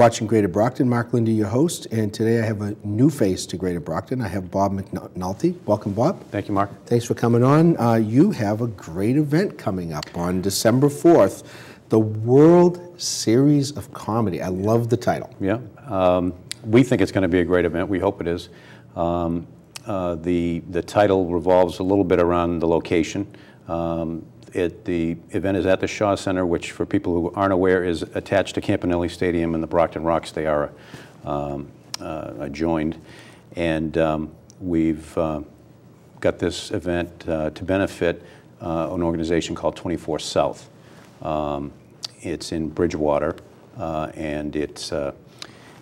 Watching Greater Brockton. Mark Linde, your host, and today I have a new face to Greater Brockton. I have Bob McNulty. Welcome, Bob. Thank you, Mark. Thanks for coming on. Uh, you have a great event coming up on December 4th, the World Series of Comedy. I love the title. Yeah, um, we think it's going to be a great event. We hope it is. Um, uh, the the title revolves a little bit around the location. Um, it, the event is at the Shaw Center, which for people who aren't aware is attached to Campanelli Stadium and the Brockton Rox. They are um, uh, adjoined. And um, we've uh, got this event uh, to benefit uh, an organization called 24 South. Um, it's in Bridgewater, uh, and it's uh,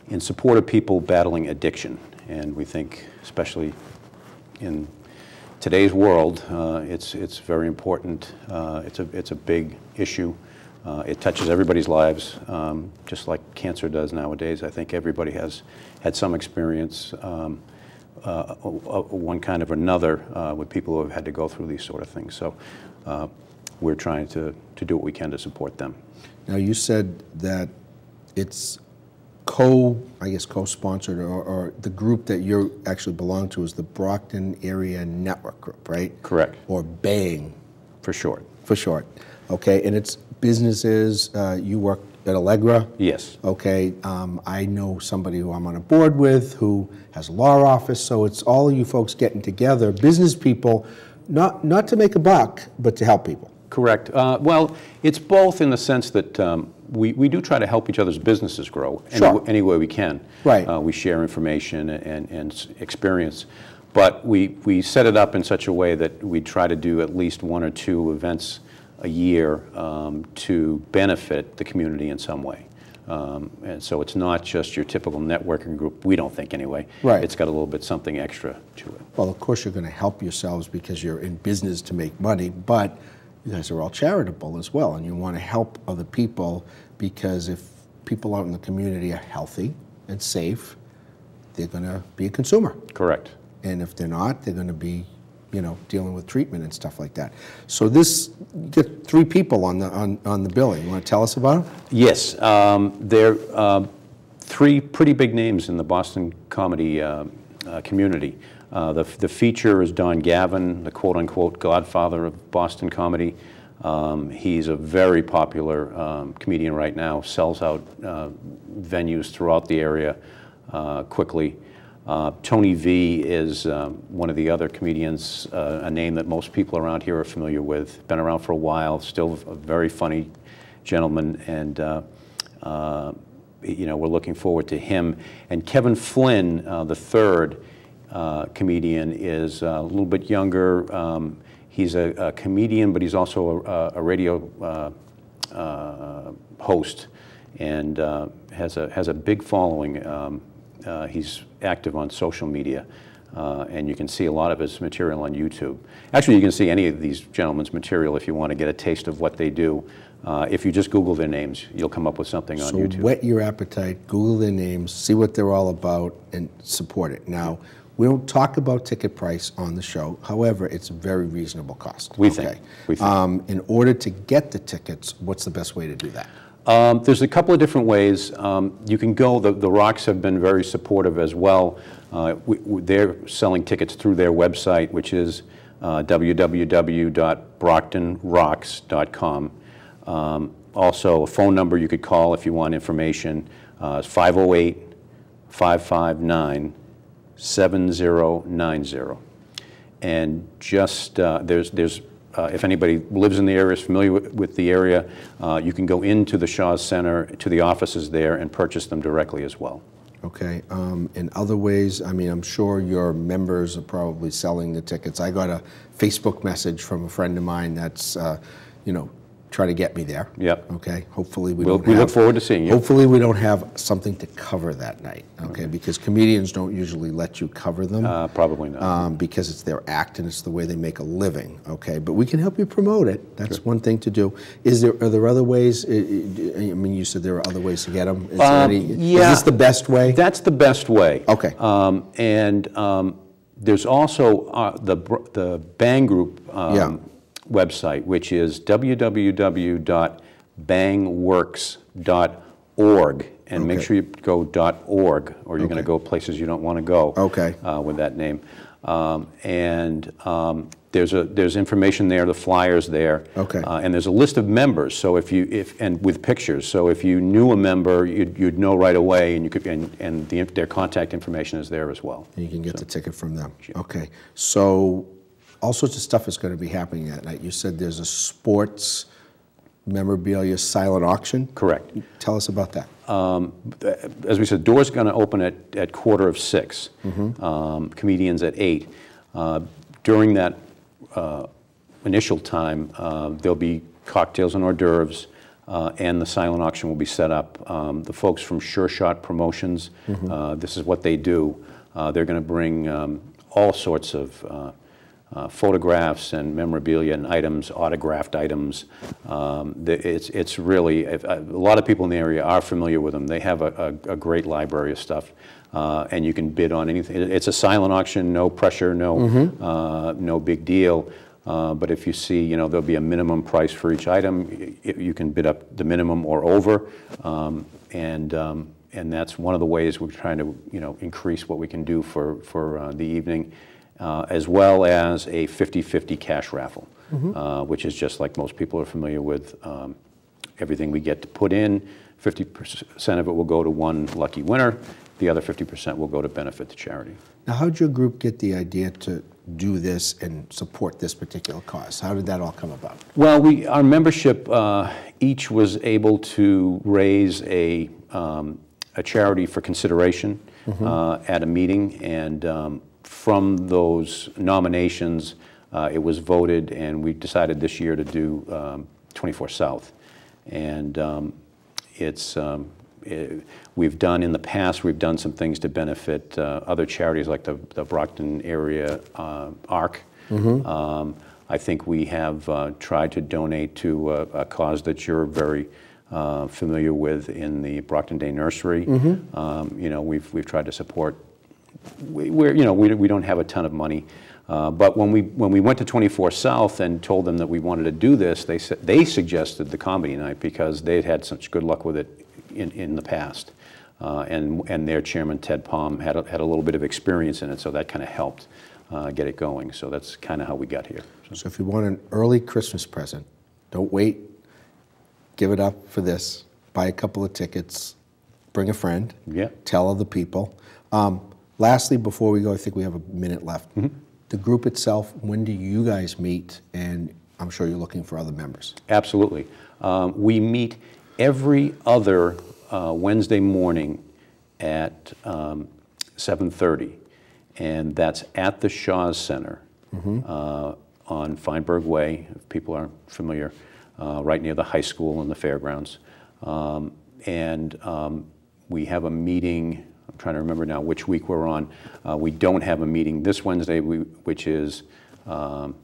in support of people battling addiction. And we think, especially in today's world, uh, it's, it's very important. Uh, it's, a, it's a big issue. Uh, it touches everybody's lives, um, just like cancer does nowadays. I think everybody has had some experience, um, uh, one kind of another, uh, with people who have had to go through these sort of things. So uh, we're trying to, to do what we can to support them. Now, you said that it's co, I guess, co-sponsored, or, or, the group that you actually belong to is the Brockton Area Network Group, right? Correct. Or BANG. For short. For short. Okay, and it's businesses, uh, you work at Allegra? Yes. Okay, um, I know somebody who I'm on a board with who has a law office, so it's all of you folks getting together, business people, not, not to make a buck, but to help people. Correct. Uh, well, it's both in the sense that um, we, we do try to help each other's businesses grow sure. any, any way we can. Right. Uh, we share information and, and experience. But we, we set it up in such a way that we try to do at least one or two events a year um, to benefit the community in some way. Um, and so it's not just your typical networking group, we don't think anyway. Right. It's got a little bit something extra to it. Well, of course, you're going to help yourselves because you're in business to make money, but you guys are all charitable as well, and you want to help other people because if people out in the community are healthy and safe, they're going to be a consumer. Correct. And if they're not, they're going to be, you know, dealing with treatment and stuff like that. So this, you get three people on the on, on the bill. You want to tell us about them? Yes, um, they're uh, three pretty big names in the Boston comedy uh, uh, community. Uh, the, the feature is Don Gavin, the quote-unquote godfather of Boston comedy. Um, he's a very popular um, comedian right now, sells out uh, venues throughout the area uh, quickly. Uh, Tony V is um, one of the other comedians, uh, a name that most people around here are familiar with. Been around for a while, still a very funny gentleman, and uh, uh, you know we're looking forward to him. And Kevin Flynn, the third comedian, is a little bit younger. Um, He's a, a comedian, but he's also a, a radio uh, uh, host and uh, has, a, has a big following. Um, uh, he's active on social media. Uh, and you can see a lot of his material on YouTube. Actually, you can see any of these gentlemen's material if you want to get a taste of what they do. Uh, if you just Google their names, you'll come up with something on so YouTube. So whet your appetite, Google their names, see what they're all about, and support it. Now, we don't talk about ticket price on the show. However, it's a very reasonable cost. We okay. think. We think. Um, in order to get the tickets, what's the best way to do that? Um, there's a couple of different ways. Um, you can go, the, the Rox have been very supportive as well. Uh, we, we, they're selling tickets through their website, which is uh, www.brocktonrox.com. Um, also, a phone number you could call if you want information uh, 508 559 7090. And just, uh, there's, there's uh, if anybody lives in the area, is familiar with, with the area, uh, you can go into the Shaw's Center, to the offices there, and purchase them directly as well. Okay. Um, in other ways, I mean, I'm sure your members are probably selling the tickets. I got a Facebook message from a friend of mine that's, uh, you know, try to get me there. Yep. Okay. Hopefully we we'll, don't. We have, look forward to seeing you. Hopefully we don't have something to cover that night. Okay. okay. Because comedians don't usually let you cover them. Uh, probably not. Um, because it's their act and it's the way they make a living. Okay. But we can help you promote it. That's sure. one thing to do. Is there are there other ways? I mean, you said there are other ways to get them. Is, um, any, yeah, is this the best way? That's the best way. Okay. Um, and um, there's also uh, the the Bang Group. Um, yeah website, which is www.bangworks.org. .org, and make sure you go .org, or you're going to go places you don't want to go. Okay. uh, with that name. Um, And um, there's a, there's information there, the flyers there. Okay. Uh, And there's a list of members, so if you, if, and with pictures, so if you knew a member, you'd, you'd know right away, and you could, and, and the, their contact information is there as well. And you can get the ticket from them. Okay. So all sorts of stuff is going to be happening that night. You said there's a sports memorabilia silent auction. Correct. Tell us about that. as we said, doors going to open at, at quarter of 6 Um, comedians at eight. Uh, during that uh, initial time, uh, there'll be cocktails and hors d'oeuvres, uh, and the silent auction will be set up. Um, the folks from Sure Shot Promotions, uh, this is what they do. Uh, they're going to bring um, all sorts of uh, uh, photographs and memorabilia and items, autographed items. Um, It's, it's really, a lot of people in the area are familiar with them. They have a, a a great library of stuff, uh, and you can bid on anything. It's a silent auction, no pressure, no, uh, no big deal. Uh, But if you see, you know, there'll be a minimum price for each item. You can bid up the minimum or over. Um, And, um, and that's one of the ways we're trying to, you know, increase what we can do for, for uh, the evening uh, as well as a 50-50 cash raffle, uh, which is just like most people are familiar with. um, Everything we get to put in, 50% of it will go to one lucky winner, the other 50% will go to benefit the charity. Now, how did your group get the idea to do this and support this particular cause? How did that all come about? Well, we, our membership uh, each was able to raise a, um, a charity for consideration uh, at a meeting, and um, from those nominations, uh, it was voted, and we decided this year to do um, 24 South. And um, it's, um, it- we've done, in the past, we've done some things to benefit uh, other charities like the the Brockton Area uh, ARC. Um, I think we have uh, tried to donate to a a cause that you're very uh, familiar with in the Brockton Day Nursery. Um, You know, we've, we've tried to support we- we're, you know, we, we don't have a ton of money. Uh, But when we, when we went to 24 South and told them that we wanted to do this, they said, they suggested the comedy night because they'd had such good luck with it in, in the past. Uh, And, and their chairman, Ted Palm, had, a- had a little bit of experience in it, so that kind of helped uh, get it going. So that's kind of how we got here. So if you want an early Christmas present, don't wait. Give it up for this. Buy a couple of tickets. Bring a friend. Yeah. Tell other people. Um, lastly, before we go, I think we have a minute left. The group itself, when do you guys meet? And I'm sure you're looking for other members. Absolutely. Um, We meet every other uh, Wednesday morning at um, 7:30, and that's at the Shaw's Center uh, on Feinberg Way, if people aren't familiar, uh, right near the high school and the fairgrounds. Um, And um, we have a meeting, trying to remember now which week we're on. Uh, We don't have a meeting this Wednesday, we- which is um,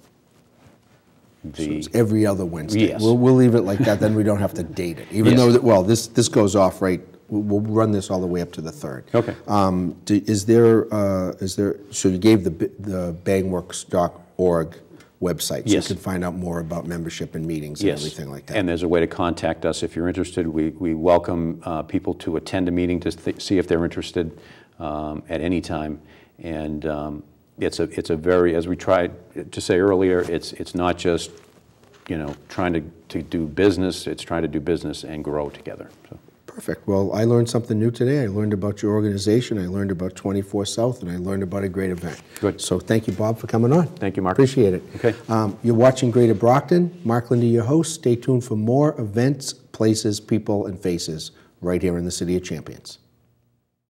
the... It's every other Wednesday. Yes. We'll, we'll leave it like that, then we don't have to date it. Even Yes. though, that- well, this, this goes off right, we'll, we'll run this all the way up to the third. Okay. Um, do- Is there, uh, is there, so you gave the, b- the bangworks.org website. So you Yes. can find out more about membership and meetings and Yes. everything like that. And there's a way to contact us if you're interested. We, we welcome uh, people to attend a meeting to th- see if they're interested um, at any time. And um, it's a, it's a very, as we tried to say earlier, it's, it's not just, you know, trying to, to do business, it's trying to do business and grow together. So, Perfect. Well, I learned something new today. I learned about your organization, I learned about 24 South, and I learned about a great event. Good. So thank you, Bob, for coming on. Thank you, Mark. Appreciate it. Okay. Um, You're watching Greater Brockton. Mark Linde, your host. Stay tuned for more events, places, people, and faces right here in the City of Champions.